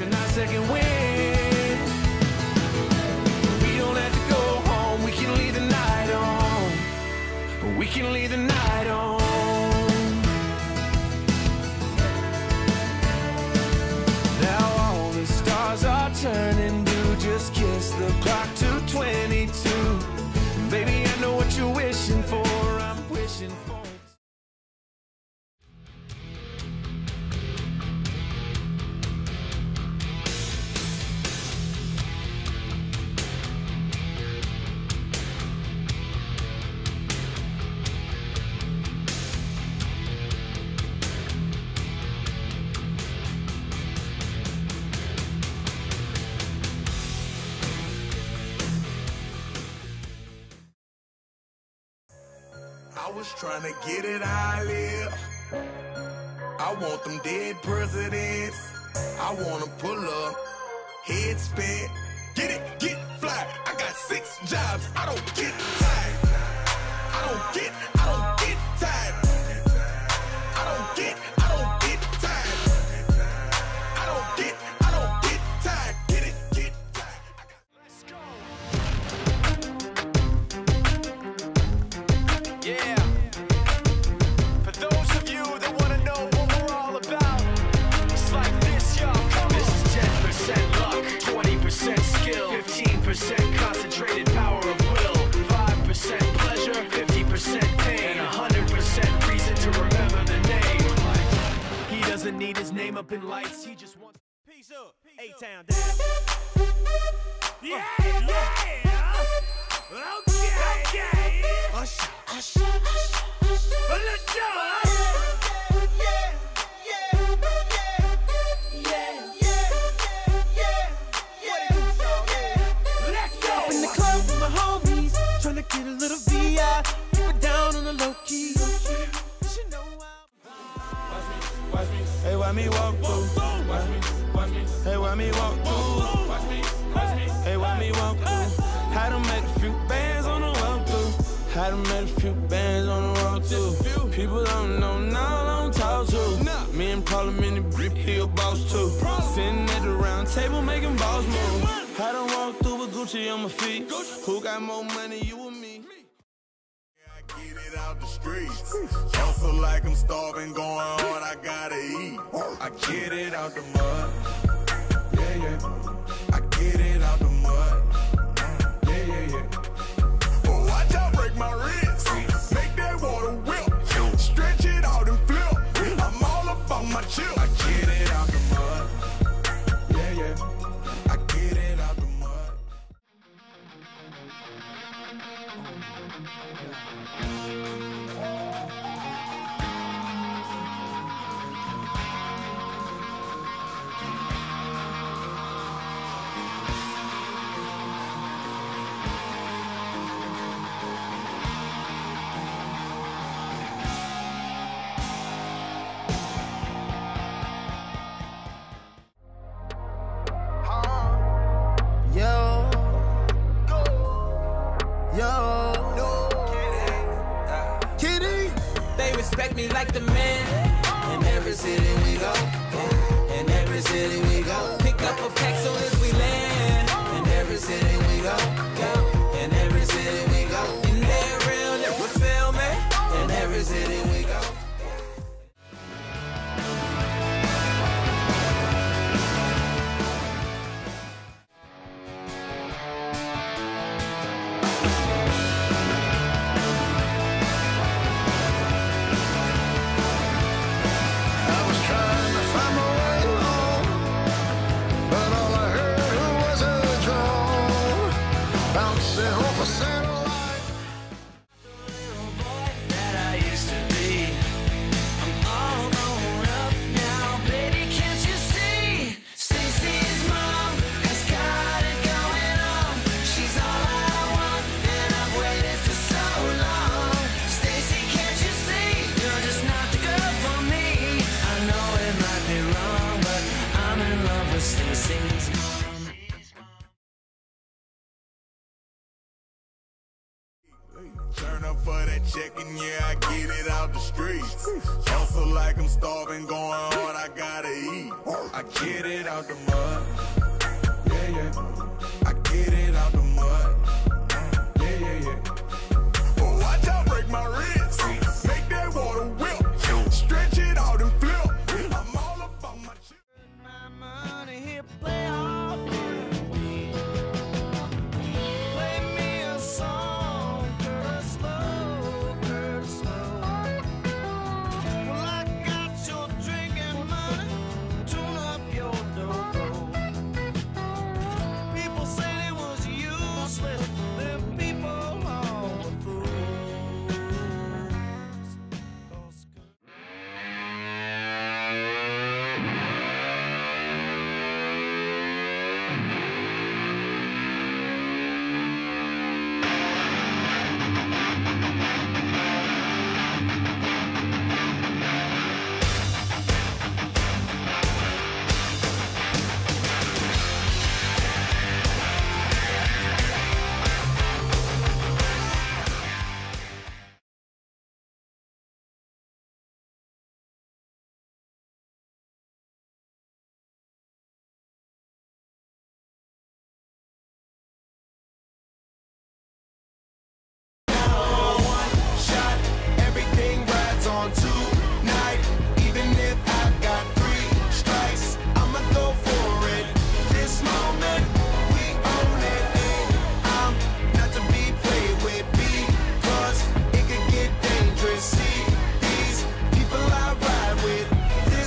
a nice second wind. Was trying to get it I live. I want them dead presidents. I wanna pull up, head spin, get it, get fly. I got six jobs, I don't get name up in lights, he just wants. Peace up. A-Town down. Yeah, yeah. Okay, okay. Had to make a few bands on the walk through. People don't know now, I don't talk to. Me and Parliament, the brick, he a boss too. Sitting at the round table making balls move. Had to walk through with Gucci on my feet. Who got more money, you or me? I get it out the streets. Hustle like I'm starving, going hard, I gotta eat. I get it out the mud. Yeah, yeah. Yo, Kitty. They respect me like the man. In every city we go. In every city we go. Pick up a pack run for that check and yeah, I get it out the streets. Hustle like I'm starving, going hard, I gotta eat. I get it out the mud.